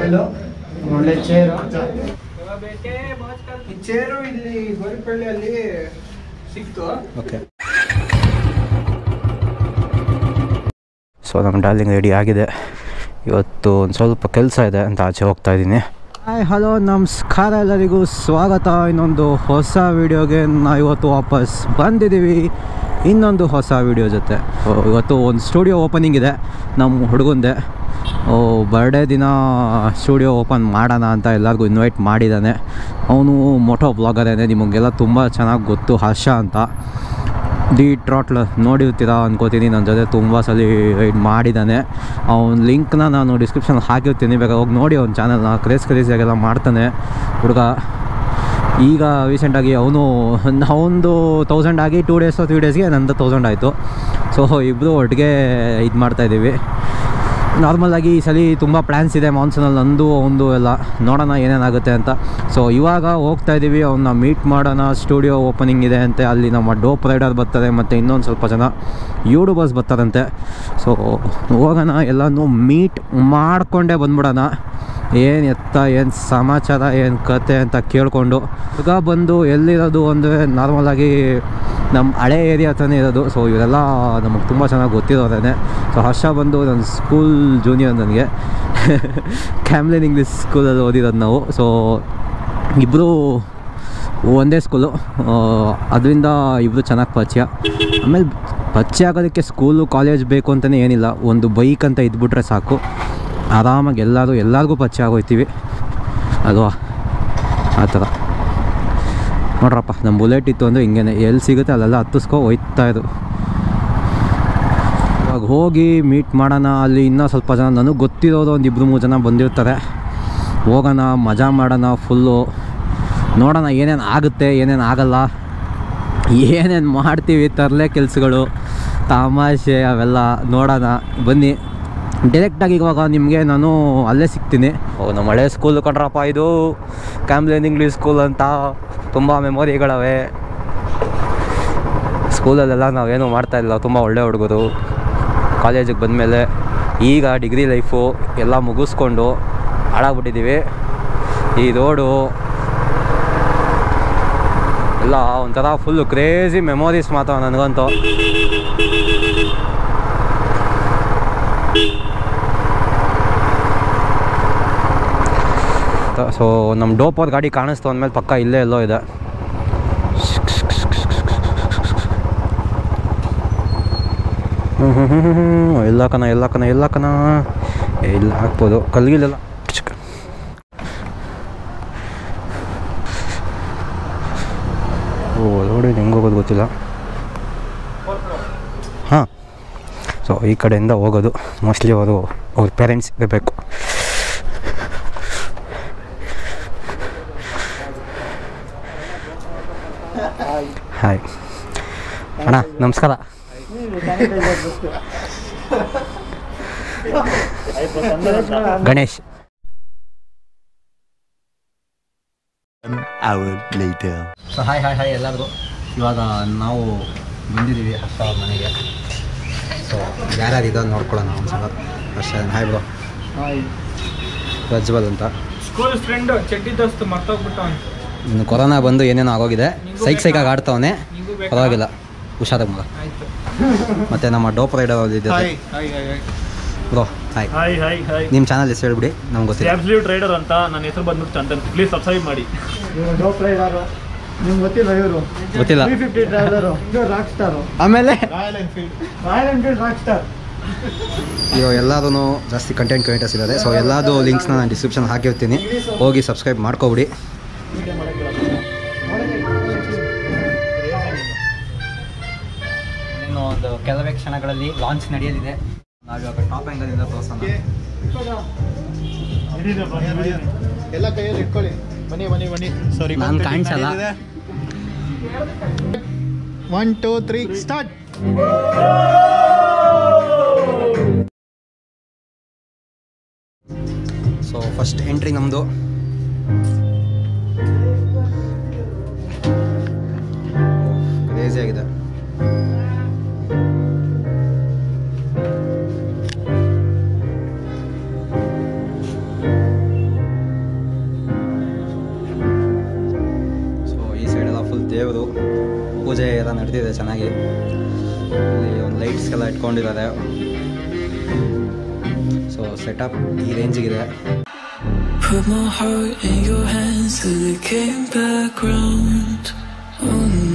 Hello ಒಳ್ಳೆ chair ಈ chair ಇಲ್ಲಿ ಗೋರಿಪಳ್ಳಿಯಲ್ಲಿ ಸಿಕ್ತು. ಓಕೆ ಸೊ ನಮ್ಮ ಡಾರ್ಲಿಂಗ್ ರೆಡಿ ಆಗಿದೆ. ಇವತ್ತು ಒಂದು ಸ್ವಲ್ಪ ಕೆಲಸ ಇದೆ ಅಂತ ಆಚೆ ಹೋಗ್ತಾ ಇದ್ದೀನಿ. ಹಾಯ್ ಹಲೋ ನಮಸ್ಕಾರ ಎಲ್ಲರಿಗೂ. ಸ್ವಾಗತ. ಇನ್ನೊಂದು ಹೊಸ ವಿಡಿಯೋಗೆ ನಾವು ಇವತ್ತು ವಾಪಸ್ ಬಂದಿದ್ದೀವಿ. ಇನ್ನೊಂದು ಹೊಸ ವಿಡಿಯೋ ಜೊತೆ. ಇವತ್ತು ಒಂದು ಸ್ಟುಡಿಯೋ ಓಪನಿಂಗ್ ಇದೆ. ನಮ್ಮ ಹುಡುಗಂದೆ. ಬರ್ಡೇ ದಿನ ಸ್ಟುಡಿಯೋ ಓಪನ್ ಮಾಡೋಣ ಅಂತ ಎಲ್ಲರಿಗೂ ಇನ್ವೈಟ್ ಮಾಡಿದ್ದಾನೆ. ಅವನು ಮೋಟೋ ಬ್ಲಾಗರೇನೆ ನಿಮಗೆಲ್ಲ ತುಂಬ ಚೆನ್ನಾಗಿ ಗೊತ್ತು, ಹರ್ಷ ಅಂತ. ದಿ ಟ್ರಾಟ್ಲ್ ನೋಡಿರ್ತೀರಾ ಅಂದ್ಕೋತೀನಿ ನನ್ನ ಜೊತೆ ತುಂಬ ಸಲ ರೈಡ್ ಮಾಡಿದ್ದಾನೆ. ಅವ್ನ ಲಿಂಕ್ನ ನಾನು ಡಿಸ್ಕ್ರಿಪ್ಷನ್ ಹಾಕಿರ್ತೀನಿ ಬೇಕಾದ್ರೆ ಹೋಗಿ ನೋಡಿ ಅವ್ನ ಚಾನಲ್ನ ಕ್ರೇಸ್ ಕ್ರೇಸಿಯಾಗೆಲ್ಲ ಮಾಡ್ತಾನೆ ಹುಡುಗ. ಈಗ ರೀಸೆಂಟಾಗಿ ಅವನು ಅವನದು ತೌಸಂಡ್ ಆಗಿ ಟೂ ಡೇಸ್ ತ್ರೀ ಡೇಸ್ಗೆ ನಂದು ತೌಸಂಡ್ ಆಯಿತು. ಸೊ ಇಬ್ಬರು ಒಟ್ಟಿಗೆ ಇದು ಮಾಡ್ತಾಯಿದ್ದೀವಿ ನಾರ್ಮಲಾಗಿ ಈ ಸಲ ತುಂಬ ಪ್ಲ್ಯಾನ್ಸ್ ಇದೆ ಮಾನ್ಸೂನಲ್ಲಿ ನಂದು, ಒಂದು ಎಲ್ಲ. ನೋಡೋಣ ಏನೇನಾಗುತ್ತೆ ಅಂತ. ಸೊ ಇವಾಗ ಹೋಗ್ತಾ ಇದ್ದೀವಿ ಅವನ್ನ ಮೀಟ್ ಮಾಡೋಣ ಸ್ಟುಡಿಯೋ ಓಪನಿಂಗ್ ಇದೆ ಅಂತೆ. ಅಲ್ಲಿ ನಮ್ಮ ಡೋಪ್ ರೈಡರ್ ಬರ್ತಾರೆ, ಮತ್ತು ಇನ್ನೊಂದು ಸ್ವಲ್ಪ ಜನ ಯೂಟ್ಯೂಬರ್ಸ್ ಬರ್ತಾರಂತೆ. ಸೊ ಹೋಗೋಣ, ಎಲ್ಲನೂ ಮೀಟ್ ಮಾಡಿಕೊಂಡೇ ಬಂದ್ಬಿಡೋಣ. ಏನು ಎತ್ತ, ಏನು ಸಮಾಚಾರ, ಏನು ಕತೆ ಅಂತ ಕೇಳಿಕೊಂಡು. ಈಗ ಬಂದು ಎಲ್ಲಿರೋದು ಅಂದರೆ ನಾರ್ಮಲಾಗಿ ನಮ್ಮ ಹಳೆ ಏರಿಯಾ ಹತ್ರನೇ ಇರೋದು. ಸೊ ಇವರೆಲ್ಲ ನಮಗೆ ತುಂಬ ಚೆನ್ನಾಗಿ ಗೊತ್ತಿರೋದೇ ಸೊ ಹರ್ಷ ಬಂದು ನನ್ನ ಸ್ಕೂಲ್ ಜೂನಿಯರ್ ನನಗೆ. ಕ್ಯಾಮ್ಲಿನ್ ಇಂಗ್ಲೀಷ್ ಸ್ಕೂಲಲ್ಲಿ ಓದಿರೋದು ನಾವು. ಸೊ ಇಬ್ಬರು ಒಂದೇ ಸ್ಕೂಲು ಅದರಿಂದ ಇಬ್ಬರು ಚೆನ್ನಾಗಿ ಪರಿಚಯ. ಆಮೇಲೆ ಪರಿಚಯ ಆಗೋದಕ್ಕೆ ಸ್ಕೂಲು ಕಾಲೇಜ್ ಬೇಕು ಅಂತಲೇ ಏನಿಲ್ಲ. ಒಂದು ಬೈಕ್ ಅಂತ ಇದ್ಬಿಟ್ರೆ ಸಾಕು. ಆರಾಮಾಗಿ ಎಲ್ಲರೂ, ಎಲ್ಲರಿಗೂ ಪರಿಚಯ ಆಗೋಯ್ತೀವಿ. ಅಲ್ವಾ? ಆ ಥರ. ನೋಡ್ರಪ್ಪ ನಮ್ಮ ಬುಲೆಟ್ ಇತ್ತು ಅಂದರೆ ಹಿಂಗೇನೆ, ಎಲ್ಲಿ ಸಿಗುತ್ತೆ ಅಲ್ಲೆಲ್ಲ ಹತ್ತಿಸ್ಕೊ ಹೋಯ್ತಾ ಇದು ಇವಾಗ ಹೋಗಿ ಮೀಟ್ ಮಾಡೋಣ, ಅಲ್ಲಿ ಇನ್ನೂ ಸ್ವಲ್ಪ ಜನ, ನನಗೆ ಗೊತ್ತಿರೋದು ಒಂದು ಇಬ್ಬರು ಮೂರು ಜನ ಬಂದಿರ್ತಾರೆ. ಹೋಗೋಣ, ಮಜಾ ಮಾಡೋಣ ಫುಲ್ಲು ನೋಡೋಣ ಏನೇನು ಆಗುತ್ತೆ, ಏನೇನು ಆಗಲ್ಲ. ಏನೇನು ಮಾಡ್ತೀವಿ, ತರಲೆ ಕೆಲಸಗಳು, ತಮಾಷೆ ಅವೆಲ್ಲ ನೋಡೋಣ. ಬನ್ನಿ. ಡೈರೆಕ್ಟಾಗಿ ಇವಾಗ ನಿಮಗೆ ನಾನು ಅಲ್ಲೇ ಸಿಗ್ತೀನಿ. ನಮ್ಮ ಹಳೆ ಸ್ಕೂಲ್ ಕಣ್ರಪ್ಪ ಇದು. ಕ್ಯಾಮ್ಲಿನ್ ಇಂಗ್ಲೀಷ್ ಸ್ಕೂಲ್ ಅಂತ ತುಂಬ ಮೆಮೊರಿಗಳವೆ ಸ್ಕೂಲಲ್ಲೆಲ್ಲ ನಾವೇನು ಮಾಡ್ತಾಯಿಲ್ಲ ತುಂಬ ಒಳ್ಳೆ ಹುಡುಗರು. ಕಾಲೇಜಿಗೆ ಬಂದಮೇಲೆ ಈಗ ಡಿಗ್ರಿ ಲೈಫು ಎಲ್ಲ ಮುಗಿಸ್ಕೊಂಡು ಹಾಳಾಗ್ಬಿಟ್ಟಿದ್ದೀವಿ ಈ ರೋಡು ಎಲ್ಲ ಒಂಥರ ಫುಲ್ಲು ಕ್ರೇಜಿ ಮೆಮೊರೀಸ್ ಮಾತ್ರ ನನಗಂತೂ. ಸೊ ನಮ್ಮ ಡೋಪರ್ ಗಾಡಿ ಕಾಣಿಸ್ತು ಅಂದಮೇಲೆ ಪಕ್ಕ ಇಲ್ಲೇ ಎಲ್ಲೋ ಇದೆ. ಹ್ಞೂ ಹ್ಞೂ ಹ್ಞೂ ಎಲ್ಲ ಕಣ ಎಲ್ಲ ಕಣ. ಎಲ್ಲ ಕಣ ಇಲ್ಲ, ಹಾಕ್ಬೋದು. ಕಲ್ಗಿಲೆಲ್ಲ ಓ ನೋಡಿ ಹೆಂಗೆ ಹೋಗೋದು ಗೊತ್ತಿಲ್ಲ. ಹಾಂ. ಸೊ ಈ ಕಡೆಯಿಂದ ಹೋಗೋದು. ಮೋಸ್ಟ್ಲಿ ಅವರು ಅವ್ರ ಪೇರೆಂಟ್ಸ್ ಇರಬೇಕು. ಹಾಯ್ ಅಣ್ಣ ನಮಸ್ಕಾರ. Ganesh. Hour later. So hi hi hi ಎಲ್ಲರಿಗೂ. ಇವಾಗ ನಾವು ಬಂದಿದ್ದೀವಿ ಹರ್ಷ ಅವ್ರ ಮನೆಗೆ. ಸೊ ಯಾರ್ಯಾರು ಇದ್ದಾರೆ ನೋಡ್ಕೊಳ್ಳೋಣ ಒಂದ್ಸಲ. ಹರ್ಷ ಹಾಯ್ ಬ್ರೋ ಪ್ರಜ್ವಲ್ ಅಂತ. ಸ್ಕೂಲ್ ಫ್ರೆಂಡು ಚಡ್ಡಿ ದೋಸ್ತು ಮರ್ತೋಗ್ಬಿಟ್ಟು ಇನ್ನು ಕೊರೋನಾ ಬಂದು ಏನೇನೋ ಆಗೋಗಿದೆ. ಸೈಕ್ ಸೈಕಾಗಿ ಆಡ್ತಾವನೆ. ಪರವಾಗಿಲ್ಲ. ಹುಷಾರಾಗಿ ಮಗ. ಮತ್ತೆ ನಮ್ಮ ಡೋಪ್ ರೈಡರ್ ನಿಮ್ hi hi hi hi. Bro hi. Hi hi hi. ನಿಮ್ಮ ಚಾನಲ್ ಹೆಸರು ಹೇಳ್ಬಿಡಿ ನಮ್ಗೆ ಗೊತ್ತಿಲ್ಲ. ರೈಡರ್ ಅಂತ ನನ್ನ ಹೆಸರು ಬಂದ್ಬಿಟ್ಟು ಪ್ಲೀಸ್ ಸಬ್ಸ್ಕ್ರೈಬ್ ಮಾಡಿ. Dope rider. ನಿಮ್ಗೆ ಗೊತ್ತಿಲ್ಲ ಇವರು? ಗೊತ್ತಿಲ್ಲ. ತ್ರೀ ಫಿಫ್ಟಿ ಟ್ರಾವೆಲರು ಇದು ರಾಕ್ ಸ್ಟಾರು ಆಮೇಲೆ? Royal Enfield Royal Enfield rock star ಇವಾಗ ಎಲ್ಲರೂ ಜಾಸ್ತಿ ಕಂಟೆಂಟ್ ಕ್ರಿಯೇಟರ್ಸ್ ಇದ್ದಾರೆ ಸೊ ಎಲ್ಲದು ಲಿಂಕ್ಸ್ನ ನಾನು ಡಿಸ್ಕ್ರಿಪ್ಷನ್ ಹಾಕಿರ್ತೀನಿ. ಹೋಗಿ ಸಬ್ಸ್ಕ್ರೈಬ್ ಮಾಡ್ಕೊಬಿಡಿ. ಇನ್ನು ಒಂದು ಕೆಲವೇ ಕ್ಷಣಗಳಲ್ಲಿ ಲಾಂಚ್ ನಡೆಯಲಿದೆ. ಇವಾಗ ಟಾಪ್ ಆ್ಯಂಗಲಿಂದ ತೋರಿಸೋಣ. ಎಲ್ಲ ಕೈಯಲ್ಲಿ ಇಟ್ಕೊಳ್ಳಿ. ಬನ್ನಿ ಬನ್ನಿ ಬನ್ನಿ. ಸಾರಿ ನಾನು ಕಾಣಿಸಲ್ಲ. One two three start so first entry ನಮ್ಮದು ಆಗಿದೆ. ಸೊ ಈ ಸೈಡೆಲ್ಲ ಫುಲ್ ದೇವರು. ಪೂಜೆ ಎಲ್ಲ ನಡೆದಿದೆ ಚೆನ್ನಾಗಿ. ಇಲ್ಲಿ ಒಂದು ಲೈಟ್ಸ್ಗೆಲ್ಲ ಇಟ್ಕೊಂಡಿದ್ದಾರೆ. ಸೊ ಸೆಟಪ್ ಈ ರೇಂಜಿಗಿದೆ Put my heart in your hands till it came back round. Oh no.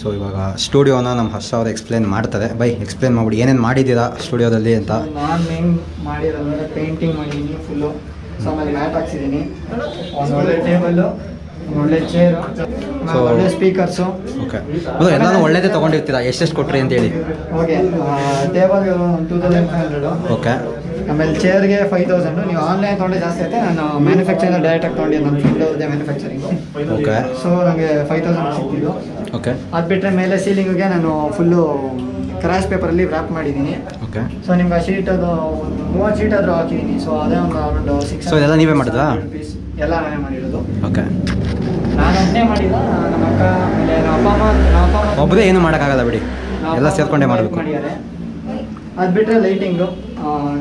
So ಇವಾಗ ಸ್ಟುಡಿಯೋನ ನಮ್ಮ ಹರ್ಷ ಅವ್ರು ಎಕ್ಸ್ಪ್ಲೇನ್ ಮಾಡ್ತಾರೆ. ಬೈ ಎಕ್ಸ್ಪ್ಲೇನ್ ಮಾಡ್ಬಿಡಿ ಏನೇನು ಮಾಡಿದ್ದೀರಾ ಸ್ಟುಡಿಯೋದಲ್ಲಿ ಅಂತ? ನಾನು ಮೇನ್ ಮಾಡಿರೋದಂದ್ರೆ ಪೇಂಟಿಂಗ್ ಮಾಡಿದ್ದೀನಿ ಫುಲ್ಲು ಸೊ ಆಮೇಲೆ ಮ್ಯಾಟ್ ಹಾಕ್ಸಿದ್ದೀನಿ ಒಂದು ಒಳ್ಳೆ ಟೇಬಲ್ಲು ಒಳ್ಳೆ ಚೇರು ಒಳ್ಳೆ ಸ್ಪೀಕರ್ಸು ಓಕೆ ಎಲ್ಲಾನು ಒಳ್ಳೇದೇ ತೊಗೊಂಡಿರ್ತೀರಾ? ಎಷ್ಟೆಷ್ಟು ಕೊಟ್ರಿ ಅಂತ ಹೇಳಿ okay table two thousand five hundred okay ಆಮೇಲೆ ಚೇರ್ಗೆ ಫೈವ್ ತೌಸಂಡು ನೀವು ಆನ್ಲೈನ್ ತೊಗೊಂಡೆ ಜಾಸ್ತಿ ಐತೆ ನಾನು ಮ್ಯಾನುಫ್ಯಾಕ್ಚರಿಂಗ್ ಡೈರೆಕ್ಟಾಗಿ ತೊಗೊಂಡು ನನ್ನ ಫ್ರೆಂಡ್ ಅವ್ರದ್ದೇ ಮ್ಯಾನುಫ್ಯಾಕ್ಚರಿಂಗು ಓಕೆ ಸೊ ನನಗೆ ಫೈವ್ ತೌಸಂಡ್ ಸಿಕ್ಕಿದ್ದು. ಓಕೆ ಅದು ಬಿಟ್ಟರೆ ಮೇಲೆ ಸೀಲಿಂಗ್ಗೆ ನಾನು ಫುಲ್ಲು ಕ್ರಾಶ್ ಪೇಪರಲ್ಲಿ ರ್ಯಾಪ್ ಮಾಡಿದ್ದೀನಿ. ಓಕೆ ಸೊ ನಿಮ್ಗೆ ಆ ಶೀಟ್ ಅದು ಒಂದು ಮೂವತ್ತು ಶೀಟ್ ಆದರೂ ಹಾಕಿದ್ದೀನಿ. ಸೊ ಅದೇ ಒಂದು ಅರೌಂಡ್ ಸಿಕ್ಸ್ ಸೊ ಇದೆಲ್ಲ ನೀವೇ ಮಾಡಿದ್ರಾ? ಎಲ್ಲ ನಾನೇ ಮಾಡಿರೋದು. ಓಕೆ ನಾನು ಅಷ್ಟೇ ಮಾಡಿಲ್ಲ. ನಮ್ಮ ಅಕ್ಕ ಆಮೇಲೆ ನಮ್ಮ ಅಪ್ಪ ಅಮ್ಮ ನಮ್ಮ ಅಪ್ಪ ಅಮ್ಮ ಒಬ್ಬರೇ ಏನು ಮಾಡೋಕ್ಕಾಗಲ್ಲ ಬಿಡಿ. ಎಲ್ಲ ಸೇರ್ಕೊಂಡೇ ಮಾಡಬೇಕು. ಮಾಡಿದ್ದಾರೆ. ಅದು ಬಿಟ್ಟರೆ ಲೈಟಿಂಗು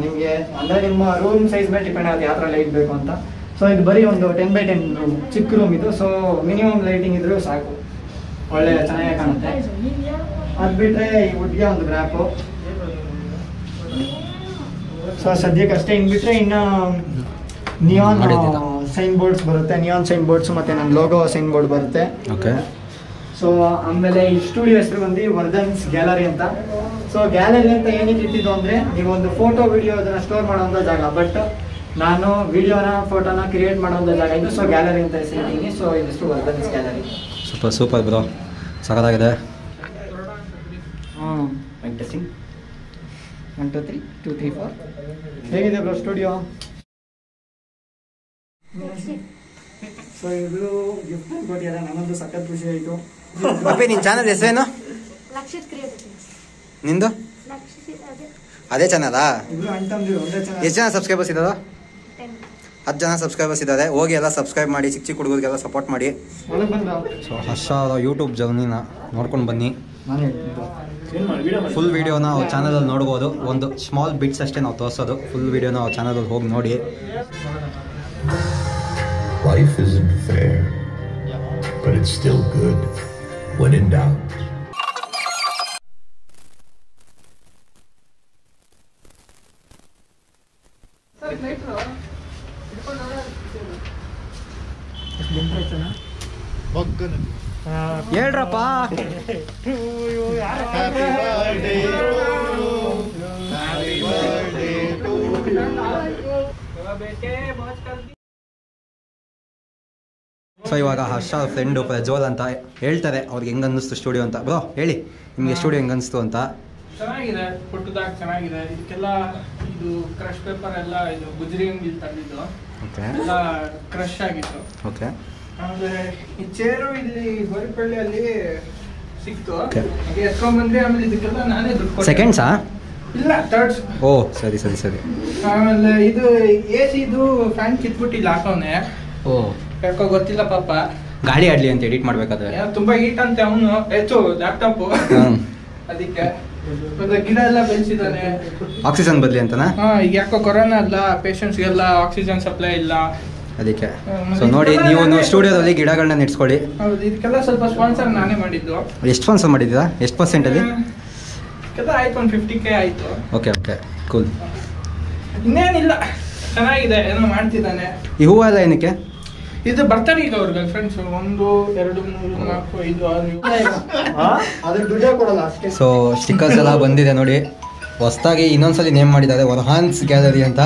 ನಿಮಗೆ ಅಂದರೆ ನಿಮ್ಮ ರೂಮ್ ಸೈಜ್ ಮೇಲೆ ಡಿಪೆಂಡ್ ಆಗುತ್ತೆ ಯಾವ ಥರ ಲೈಟ್ ಬೇಕು ಅಂತ. ಸೊ ಇದು ಬರೀ ಒಂದು ಟೆನ್ ಬೈ ಟೆನ್ ರೂಮ್ ಚಿಕ್ಕ ರೂಮ್ ಇದು. ಸೊ ಮಿನಿಮಮ್ ಲೈಟಿಂಗ್ ಇದ್ರೂ ಸಾಕು. ಒಳ್ಳೆ ಚೆನ್ನಾಗಿ ಕಾಣುತ್ತೆ. ಅದು ಬಿಟ್ಟರೆ ಈ ವುಡ್ಗೆ ಒಂದು ಗ್ರ್ಯಾಪು ಸೊ ಸದ್ಯಕ್ಕೆ ಅಷ್ಟೇ. ಇನ್ನು ಬಿಟ್ಟರೆ ಇನ್ನು ನಿಯಾನ್ ಸೈನ್ ಬೋರ್ಡ್ಸ್ ಬರುತ್ತೆ. ನಿಯಾನ್ ಸೈನ್ ಬೋರ್ಡ್ಸ್ ಮತ್ತು ನನ್ನ ಲೋಗೋ ಸೈನ್ ಬೋರ್ಡ್ ಬರುತ್ತೆ. ಓಕೆ ಸೊ ಆಮೇಲೆ ಈ ಸ್ಟುಡಿಯೋ ಹೆಸರು ಬಂದು ವರ್ಧನ್ಸ್ ಗ್ಯಾಲರಿ ಅಂತ. ಸೊ ಗ್ಯಾಲರಿ ಅಂತ ಏನಕ್ಕೆ ಇಟ್ಟಿದ್ದು ಅಂದರೆ ನೀವು ಒಂದು ಫೋಟೋ ವಿಡಿಯೋ ಅದನ್ನ ಸ್ಟೋರ್ ಮಾಡೋಂಥ ಜಾಗ. ಬಟ್ ನಾನು ವಿಡಿಯೋನ ಫೋಟೋನ ಕ್ರಿಯೇಟ್ ಮಾಡೋಂಥ ಜಾಗ ಇದು. ಸೊ ಗ್ಯಾಲರಿ ಅಂತ ಹೆಸರಿದ್ದೀನಿ ಸೊ ಇದಿಷ್ಟು Vardhan's gallery super super bro ಸಕದಾಗಿದೆ ಹ್ಞೂ testing one two three two three four ಹೇಗಿದೆ ಬ್ರೋ ಸ್ಟುಡಿಯೋ ಸೊ ಇದು ಗಿಫ್ಟ್ ಕೊಟ್ಟಿದ್ದಾರೆ ಸಖತ್ ಖುಷಿ ಆಯಿತು. ನಿನ್ನ ಚಾನಲ್ ಹೆಸರೇನು? ಲಕ್ಷಿತ್ ಕ್ರಿಯೇಟಿವ್ಸ್ ನಿಂದು? ಅದೇ ಅದೇ ಚಾನಲಾ. ಎಷ್ಟು ಜನ ಸಬ್ಸ್ಕ್ರೈಬರ್ಸ್ ಇದ್ದಾರೆ ಹತ್ತು ಜನ ಸಬ್ಸ್ಕ್ರೈಬರ್ಸ್ ಇದ್ದಾರೆ ಹೋಗಿ ಎಲ್ಲ ಸಬ್ಸ್ಕ್ರೈಬ್ ಮಾಡಿ ಚಿಕ್ಕ ಚಿಕ್ಕ ಹುಡುಗರಿಗೆಲ್ಲ ಸಪೋರ್ಟ್ ಮಾಡಿ. ಸೊ ಹರ್ಷ ಅವರ ಯೂಟ್ಯೂಬ್ ಜರ್ನಿನ ನೋಡ್ಕೊಂಡು ಬನ್ನಿ. ನಾನು ಹೇಳ್ತೀನಿ ಏನು ಮಾಡಿ ವಿಡಿಯೋ ಫುಲ್ ವೀಡಿಯೋನ ಅವ್ರ ಚಾನಲಲ್ಲಿ ನೋಡ್ಬೋದು. ಒಂದು ಸ್ಮಾಲ್ ಬಿಟ್ಸ್ ಅಷ್ಟೇ ನಾವು ತೋರಿಸೋದು. ಫುಲ್ ವೀಡಿಯೋನ ಅವ್ರ ಚಾನಲಲ್ಲಿ ಹೋಗಿ ನೋಡಿ. Life isn't fair, but it's still good when in doubt. ಹೇಳ್ರಪ್ಪ. ಸೊ ಇವಾಗ ಹರ್ಷ ಫ್ರೆಂಡು ಪ್ರಜ್ವಲ್ ಅಂತ ಹೇಳ್ತಾರೆ. ಅವ್ರಿಗೆ ಹೆಂಗ್ ಅನ್ನಿಸ್ತು ಸ್ಟುಡಿಯೋ ಅಂತ. ಬ್ರೋ ಹೇಳಿ. ನಿಮಗೆ ಸ್ಟುಡಿಯೋ ಹೆಂಗ್ ಅನಿಸ್ತು ಅಂತ. ಚೆನ್ನಾಗಿದೆ. ಪುಟ್ಟದಾಗ ಚೆನ್ನಾಗಿದೆ. ಇದಕ್ಕೆಲ್ಲ ಇದು ಕ್ರಶ್ ಪೇಪರ್ ಎಲ್ಲ ಇದು ಗುಜರಿ ಅಂಗಡಿ ತಂದಿದ್ದು. ಓಕೆ ಎಲ್ಲ ಕ್ರಶ್ ಆಗಿತ್ತು. ಓಕೆ ಆಮೇಲೆ ಈ ಚೇರು ಇಲ್ಲಿ ಗೋರಿಪಳ್ಳಿಯಲ್ಲಿ ಸಿಕ್ತು. Okay. ಎತ್ಕೊಂಡ್ಬಂದ್ರೆ ಆಮೇಲೆ ಇದಕ್ಕೆಲ್ಲ ನಾನೇ ದುಡ್ಡು ಕೊಟ್ಟೆ. ಸೆಕೆಂಡ್ಸಾ ಇಲ್ಲ ಥರ್ಡ್ಸ್ ಓ ಸರಿ ಸರಿ ಸರಿ. ಆಮೇಲೆ ಇದು ಎ ಸಿದು ಫ್ಯಾನ್ ಕಿತ್ಬಿಟ್ಟು ಇಲ್ಲಿ ಹಾಕೋನೆ ಓ. ಯಾಕೋ ಗೊತ್ತಿಲ್ಲ ಪಾಪ. ಗಾಳಿ ಆಡ್ಲಿ ಅಂತ ಎಡಿಟ್ ಮಾಡ್ಬೇಕಾದ್ರೆ. ಏನೋ ತುಂಬಾ ಹೀಟ್ ಅಂತೆ ಅವನು. ಹೆಚ್ಚು ಲ್ಯಾಪ್ಟಾಪ್ ಹ್ಮ್. ಅದಕ್ಕೆ. ಗಿಡ ಎಲ್ಲ ಬೆಳೆಸಿದಾನೆ ಆಕ್ಸಿಜನ್ ಬದಲಿ ಅಂತನಾ? ಹಾ ಈಗ ಯಾಕೋ ಕೊರೋನಾ ಅಲ್ಲ ಪೇಷಂಟ್ಸ್ಗೆಲ್ಲ ಆಕ್ಸಿಜನ್ ಸಪ್ಲೈ ಇಲ್ಲ. ಅದಕ್ಕೆ. ಸೊ ನೋಡಿ ನೀವು ಒಂದು ಸ್ಟುಡಿಯೋದಲ್ಲಿ ಗಿಡಗಳನ್ನ ನೆಡ್ಸ್ಕೊಳ್ಳಿ. ಹೌದು ಇದಕ್ಕೆಲ್ಲ ಸ್ವಲ್ಪ ಸ್ಪಾನ್ಸರ್ ನಾನೇ ಮಾಡಿದ್ದು. ಎಷ್ಟು ಸ್ಪಾನ್ಸರ್ ಮಾಡಿದ್ದೀರಾ? ಎಷ್ಟು ಪರ್ಸೆಂಟಲ್ಲಿ ಅಲ್ಲಿ? ಆಯ್ತು ಒಂದು ಫಿಫ್ಟಿ ಕೆ ಆಯ್ತು. ಓಕೆ ಓಕೆ ಕೂಲ್ ಇನ್ನೇನಿಲ್ಲ. ಚೆನ್ನಾಗಿದೆ ಏನೋ ಮಾಡ್ತಿದ್ದಾನೆ. ಈ ಹೂವು ಎಲ್ಲ ಏನಕ್ಕೆ? ಇದು ಬರ್ತಾರೆ ಈಗ ಅವ್ರಿಗೆ ಫ್ರೆಂಡ್ಸ್ ಒಂದು ಎರಡು ಮೂರು ನಾಲ್ಕು ಐದು ಆರು ಏಳು. ಅದ್ರ ದುಡ್ಡೇ ಕೊಡಲ್ಲ ಅಷ್ಟೇ. ಸೊ ಸ್ಟಿಕ್ಕರ್ಸ್ ಎಲ್ಲ ಬಂದಿದೆ ನೋಡಿ. ಹೊಸದಾಗಿ ಇನ್ನೊಂದ್ಸಲಿ ನೇಮ್ ಮಾಡಿದ್ದಾರೆ ವರ್ಹಾನ್ಸ್ ಗ್ಯಾಲರಿ ಅಂತ.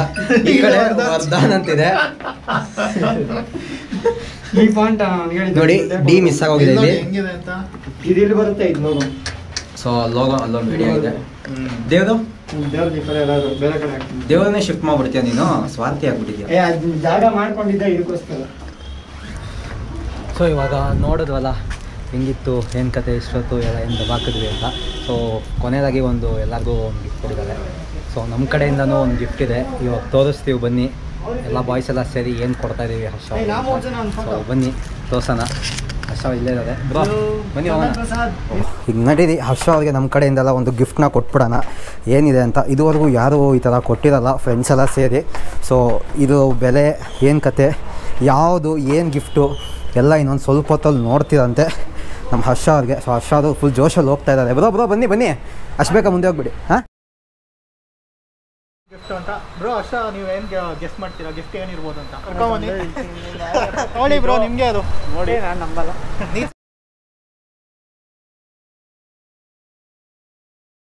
ಈ ಕಡೆ ವರ್ಧಾನ್ ಅಂತಿದೆ ನೋಡಿ ಡಿ ಮಿಸ್ ಆಗೋಗಿದೆ ಇಲ್ಲಿ. ಹೆಂಗಿದೆ ಅಂತ? ಇದು ಇಲ್ಲಿ ಬರುತ್ತೆ ಇದು ಲೋಗೋ ಸೊ ಲೋಗೋ ಅಲ್ಲೊಂದು ವಿಡಿಯೋ ಇದೆ ದೇವ್ದು? ದೇವ್ರನ್ನೇ ಶಿಫ್ಟ್ ಮಾಡ್ಬಿಡ್ತೀಯ ನೀನು? ಸ್ವಾರ್ಥಿ ಆಗ್ಬಿಟ್ಟಿದ್ಯಾ ಏ ಜಾಗ ಮಾಡ್ಕೊಂಡಿದ್ದೆ ಇದಕ್ಕೋಸ್ಕರ. ಸೊ ಇವಾಗ ನೋಡಿದ್ವಲ್ಲ ಹೆಂಗಿತ್ತು ಏನು ಕತೆ ಇಷ್ಟೊತ್ತು ಎಲ್ಲ ಏನು ಹಾಕಿದ್ವಿ ಅಂತ. ಸೊ ಕೊನೆಯದಾಗಿ ಒಂದು ಎಲ್ಲರಿಗೂ ಒಂದು ಗಿಫ್ಟ್ ಕೊಡಿದ್ದಾರೆ ಸೊ ನಮ್ಮ ಕಡೆಯಿಂದನೂ ಒಂದು ಗಿಫ್ಟ್ ಇದೆ. ಇವಾಗ ತೋರಿಸ್ತೀವಿ ಬನ್ನಿ. ಎಲ್ಲ ಬಾಯ್ಸ್ ಎಲ್ಲ ಸೇರಿ ಏನು ಕೊಡ್ತಾ ಇದ್ದೀವಿ ಹರ್ಷ ಸೊ ಬನ್ನಿ. ತೋರ್ಸೋಣ. ಹರ್ಷ ಇಲ್ಲೇ ಇದ್ದಾರೆ. ಬನ್ನಿ ಈಗ ನಡೀರಿ. ಹರ್ಷ ಅವ್ರಿಗೆ ನಮ್ಮ ಕಡೆಯಿಂದೆಲ್ಲ ಒಂದು ಗಿಫ್ಟ್ನ ಕೊಟ್ಬಿಡೋಣ. ಏನಿದೆ ಅಂತ. ಇದುವರೆಗೂ ಯಾರೂ ಈ ಥರ ಕೊಟ್ಟಿರಲ್ಲ. ಫ್ರೆಂಡ್ಸ್ ಎಲ್ಲ ಸೇರಿ. ಸೊ ಇದು ಬೆಲೆ ಏನು ಕತೆ ಯಾವುದು ಏನು ಗಿಫ್ಟು ಎಲ್ಲ ಇನ್ನೊಂದು ಸ್ವಲ್ಪ ಹೊತ್ತಲ್ಲಿ ನೋಡ್ತೀರಂತೆ. ನಮ್ಮ ಹರ್ಷ ಅವ್ರಿಗೆ. ಸೊ ಹರ್ಷ ಅದು ಫುಲ್ ಜೋಶಲ್ಲಿ ಹೋಗ್ತಾ ಇದ್ದಾರೆ ಬ್ರೋ ಬ್ರೋ ಬನ್ನಿ ಬನ್ನಿ. ಅಷ್ಟು ಬೇಕಾ ಮುಂದೆ ಹೋಗ್ಬಿಡಿ. ಹಾಂ? ಗಿಫ್ಟ್ ಅಂತ. ಬ್ರೋ ಅಷ್ಟ ನೀವು ಏನು ಗೆಸ್ಟ್ ಮಾಡ್ತೀರಾ? ಗಿಫ್ಟ್ ಏನಿರ್ಬೋದು ಅಂತ. ನೋಡಿ ಬ್ರೋ ನಿಮಗೆ ಅದು. ನೋಡಿ ನಾನು ನಂಬಲ್ಲ.